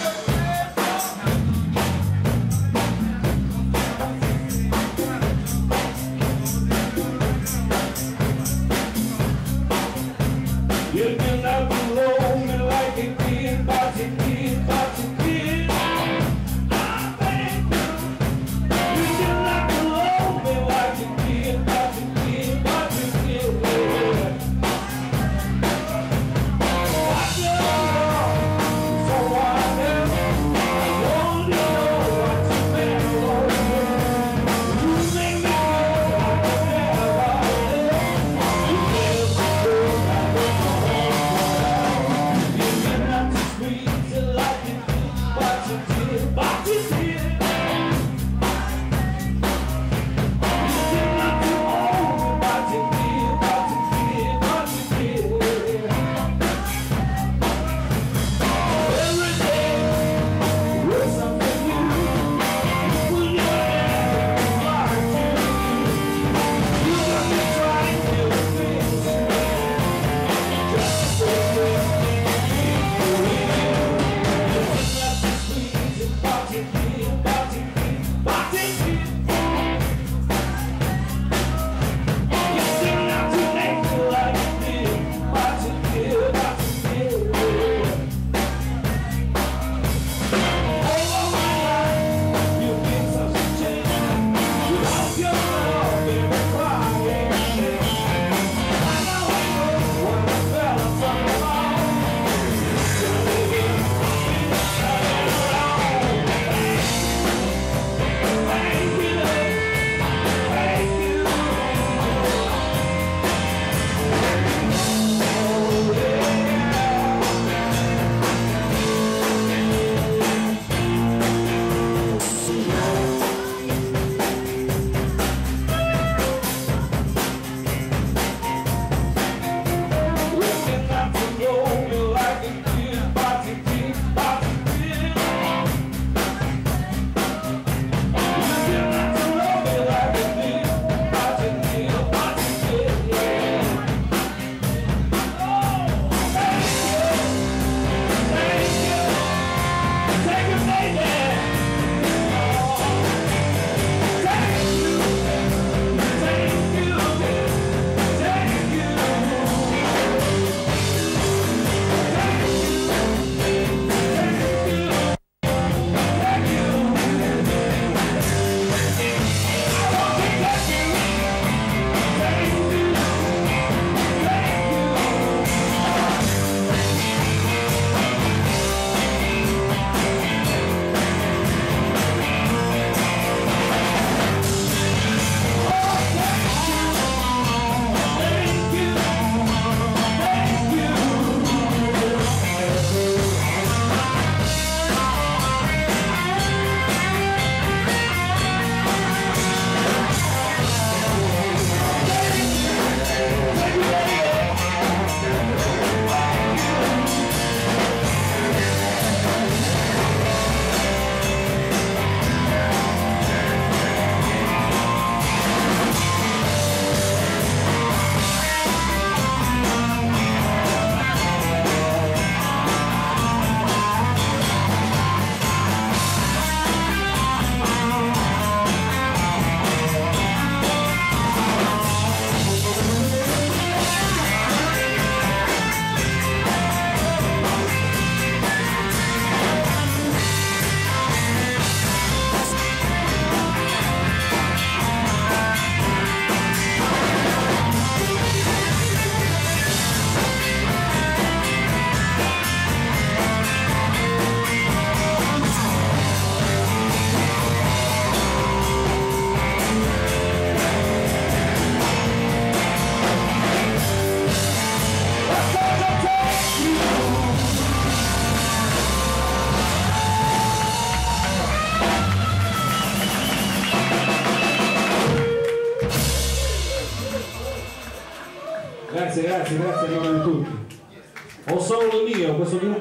you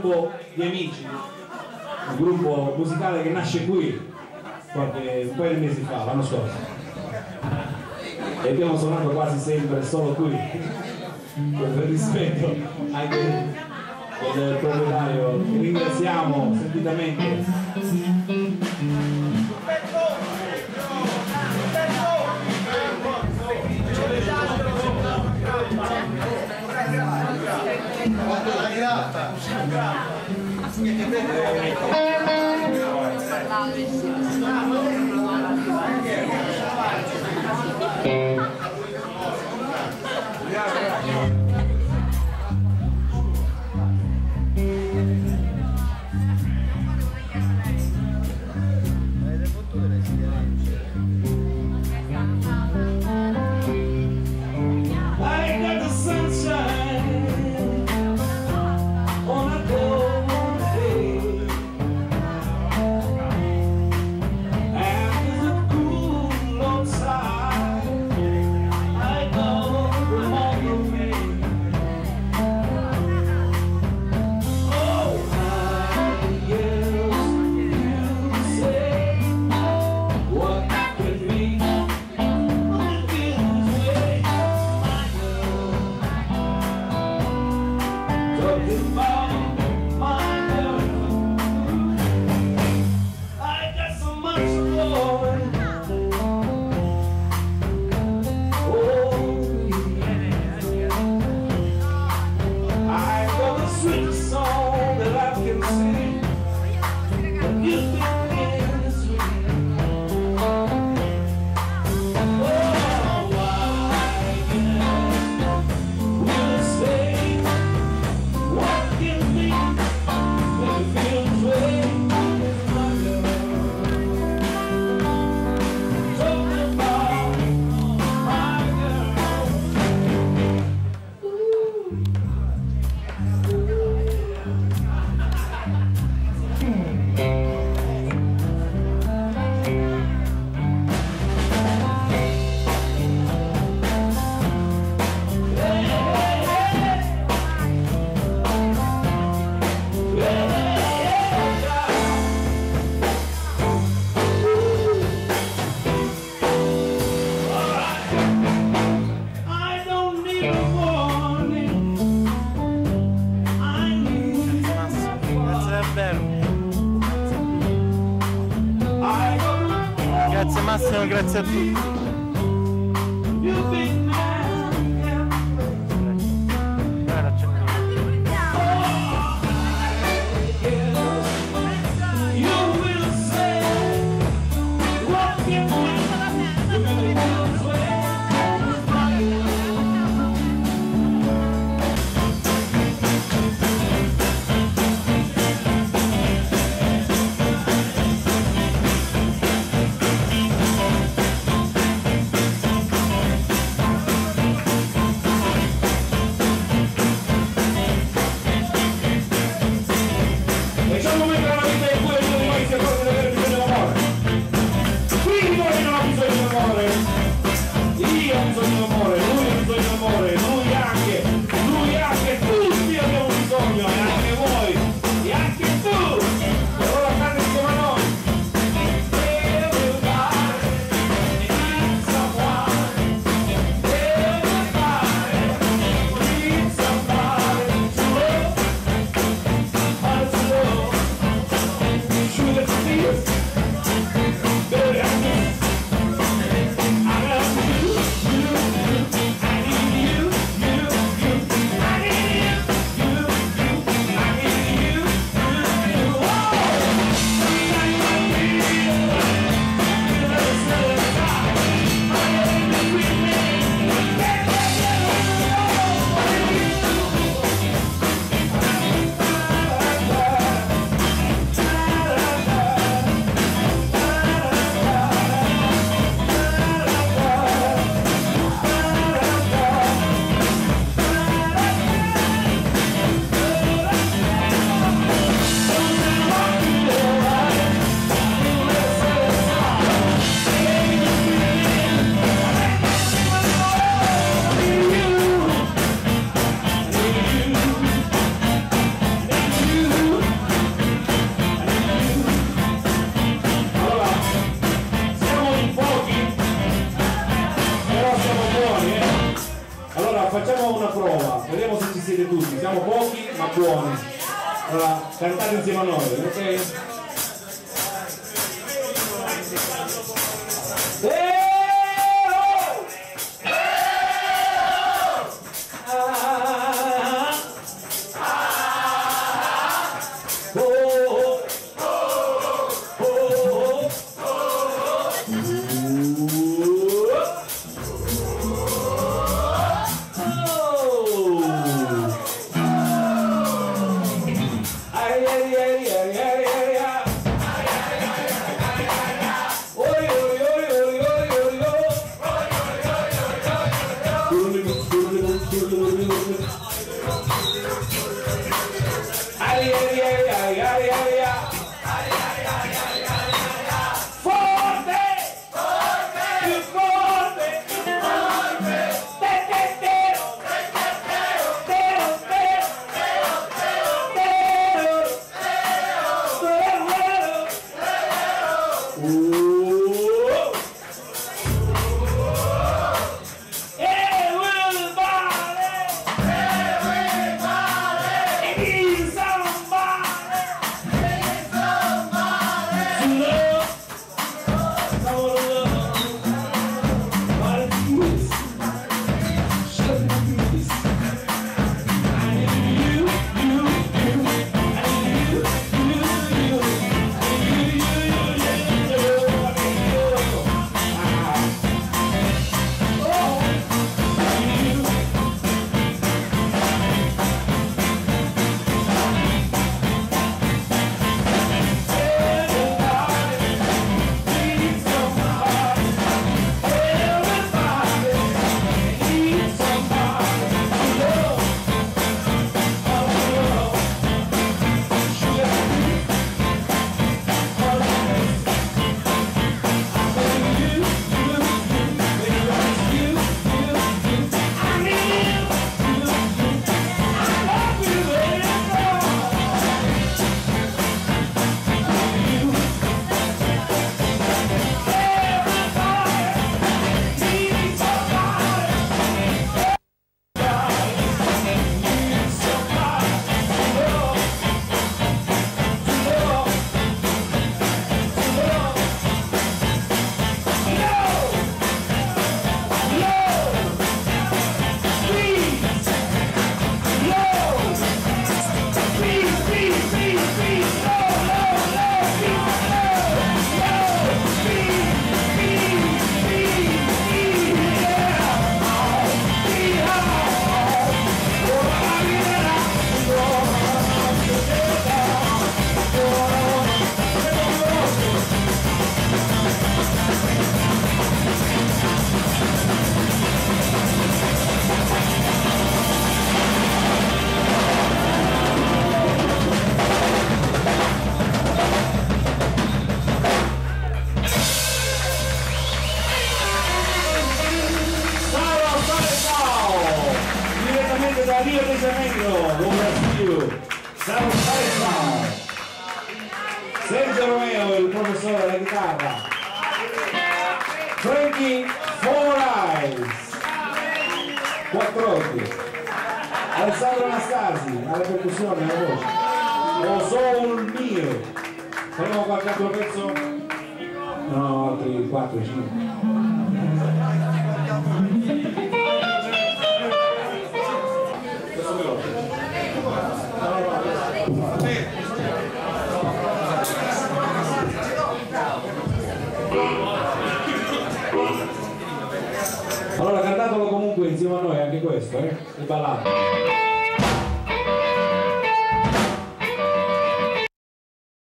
gruppo di amici, un gruppo musicale che nasce qui, qualche, un paio di mesi fa, l'anno scorso. E abbiamo suonato quasi sempre solo qui, per rispetto ai, il proprietario, ringraziamo sentitamente. が見つ What if Grazie Massimo, grazie a tutti. Buoni. Allora, cantate insieme a noi, ok? よかった。Janeiro, do Brasil. Ciao, ciao! Sergio Romeo, il professore della chitarra. Frankie Four Eyes. Quattro occhi. Alessandro Anastasi, alla percussione, alla voce. Lo soul mio. Faremo qualche altro pezzo? No, altri 4 Vai, E balada.